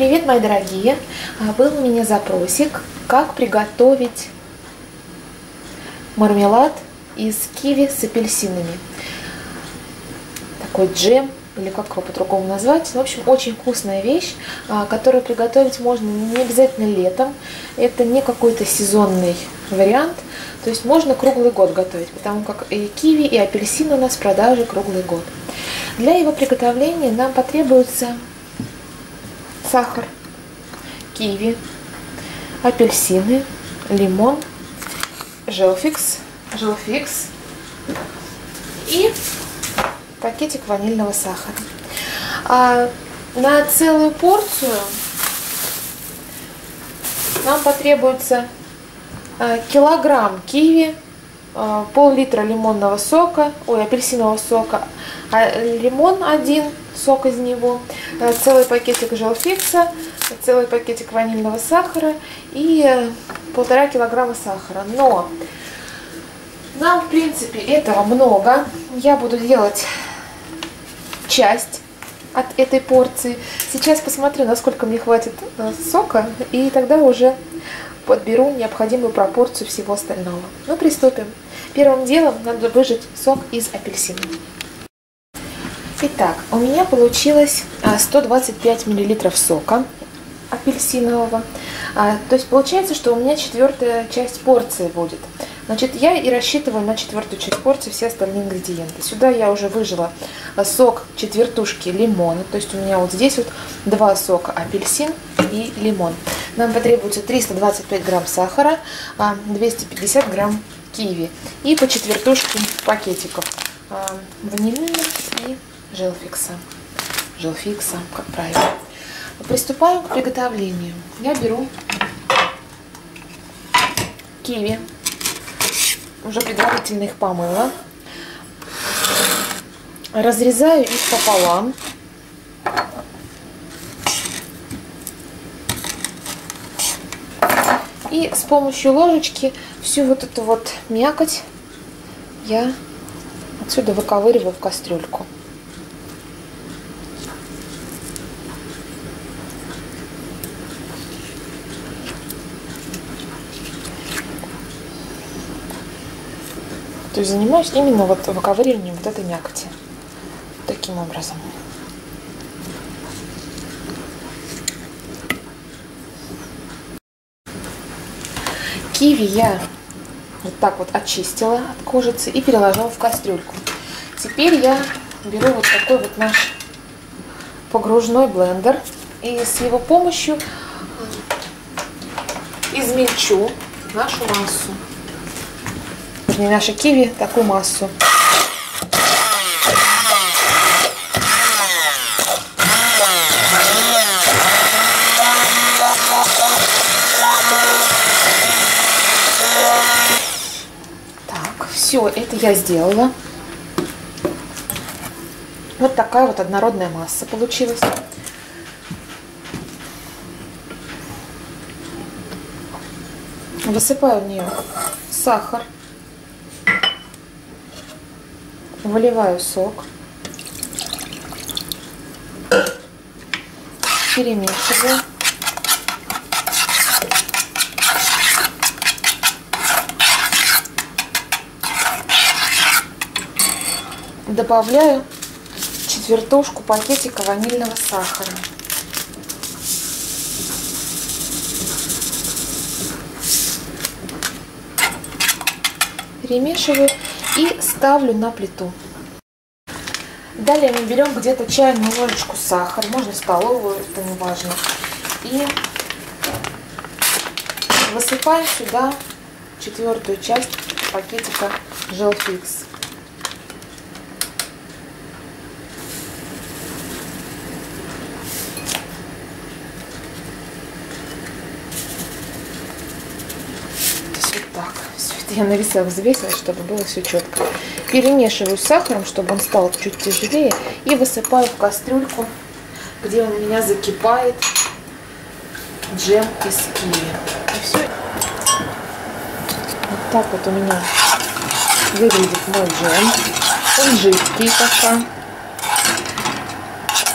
Привет, мои дорогие! А, Был у меня запросик, как приготовить мармелад из киви с апельсинами. Такой джем, или как его по-другому назвать. В общем, очень вкусная вещь, а, которую приготовить можно не обязательно летом. Это не какой-то сезонный вариант. То есть можно круглый год готовить, потому как и киви, и апельсины у нас в продаже круглый год. Для его приготовления нам потребуется сахар, киви, апельсины, лимон, желфикс, желфикс и пакетик ванильного сахара. А на целую порцию нам потребуется а, килограмм киви, а, пол-литра лимонного сока, ой, апельсинового сока, а лимон один, сок из него, а, целый пакетик желфикса, целый пакетик ванильного сахара и э, полтора килограмма сахара. Но нам, в принципе, этого много. Я буду делать часть от этой порции. Сейчас посмотрю, насколько мне хватит э, сока, и тогда уже подберу необходимую пропорцию всего остального. Ну, приступим. Первым делом надо выжать сок из апельсина. Итак, у меня получилось 125 миллилитров сока апельсинового. А, то есть получается, что у меня четвертая часть порции будет. Значит, я и рассчитываю на четвертую часть порции все остальные ингредиенты. Сюда я уже выжила сок четвертушки лимона. То есть у меня вот здесь вот два сока апельсин и лимон. Нам потребуется 325 грамм сахара, 250 а, грамм киви и по четвертушке пакетиков а, ванилина и желфикса. Желфикса, как правильно. Приступаем к приготовлению. Я беру киви, уже предварительно их помыла. Разрезаю их пополам. И с помощью ложечки всю вот эту вот мякоть я отсюда выковыриваю в кастрюльку. То есть занимаюсь именно вот выковыриванием вот этой мякоти. Таким образом. Киви я вот так вот очистила от кожицы и переложила в кастрюльку. Теперь я беру вот такой вот наш погружной блендер и с его помощью измельчу нашу массу вернее наши киви, такую массу. Так, все, это я сделала. Вот такая вот однородная масса получилась. Высыпаю в нее сахар выливаю сок, перемешиваю. Добавляю четвертушку пакетика ванильного сахара. Перемешиваю и ставлю на плиту. Далее мы берем где-то чайную ложечку сахара, можно столовую, это не важно. И высыпаем сюда четвертую часть пакетика Желфикс. я на весах взвесила, чтобы было все четко. Перемешиваю с сахаром, чтобы он стал чуть тяжелее. И высыпаю в кастрюльку, где у меня закипает джем из киви. И все. Вот так вот у меня выглядит мой джем. Он жидкий пока.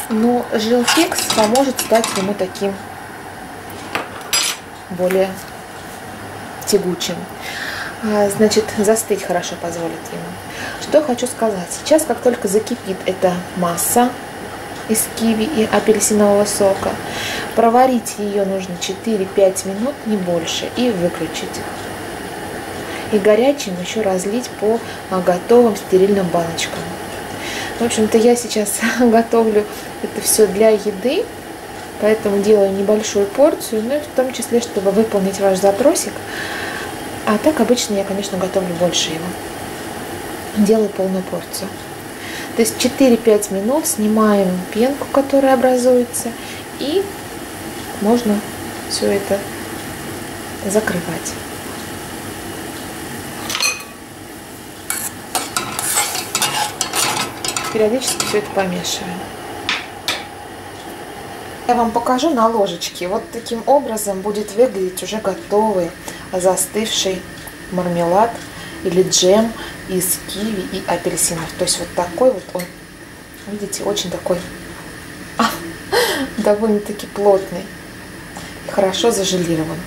Но жилфикс поможет стать ему таким более тягучим. А, значит, застыть хорошо позволит ему. Что хочу сказать. Сейчас, как только закипит эта масса из киви и апельсинового сока, проварить ее нужно 4-5 минут, не больше, и выключить. И горячим еще разлить по а, готовым стерильным баночкам. В общем-то, я сейчас готовлю это все для еды, поэтому делаю небольшую порцию, ну и в том числе, чтобы выполнить ваш запросик. А так обычно я, конечно, готовлю больше его. Делаю полную порцию. То есть 4-5 минут снимаем пенку, которая образуется, и можно все это закрывать. Периодически все это помешиваем. Я вам покажу на ложечке. Вот таким образом будет выглядеть уже готовый застывший мармелад или джем из киви и апельсинов. То есть вот такой вот он, видите, очень такой довольно-таки плотный, хорошо зажелирован.